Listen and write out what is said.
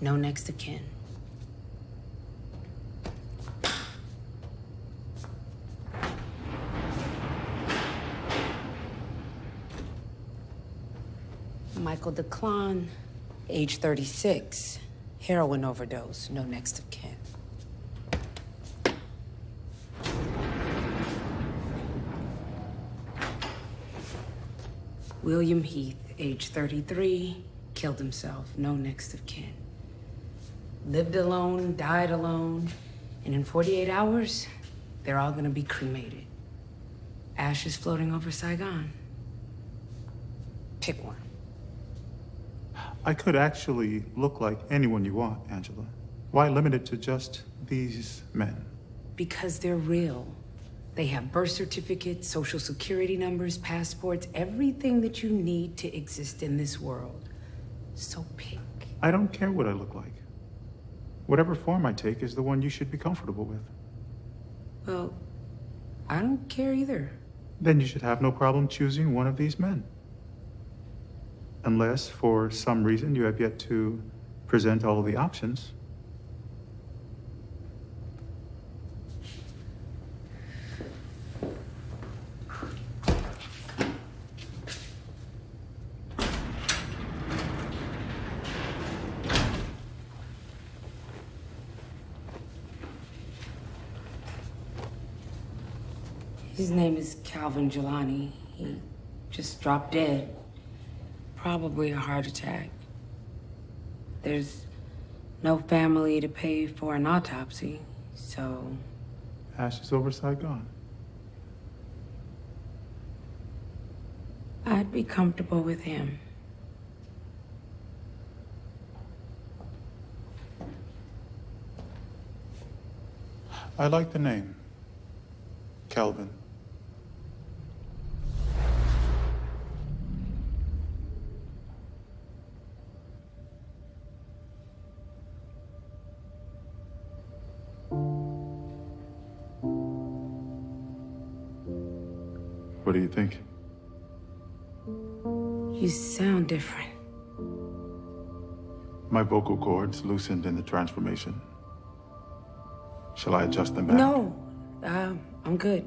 No next of kin. Michael DeClon, age 36. Heroin overdose, no next of kin. William Heath, age 33, killed himself, no next of kin. Lived alone, died alone, and in 48 hours, they're all gonna be cremated. Ashes floating over Saigon. Pick one. I could actually look like anyone you want, Angela. Why limit it to just these men? Because they're real. They have birth certificates, social security numbers, passports, everything that you need to exist in this world. So pick. I don't care what I look like. Whatever form I take is the one you should be comfortable with. Well, I don't care either. Then you should have no problem choosing one of these men. Unless, for some reason, you have yet to present all of the options. His name is Calvin Jelani. He just dropped dead. Probably a heart attack. There's no family to pay for an autopsy, so Ashes over Saigon. I'd be comfortable with him. I like the name. Calvin. What do you think? You sound different. My vocal cords loosened in the transformation. Shall I adjust them back? No, uh, I'm good.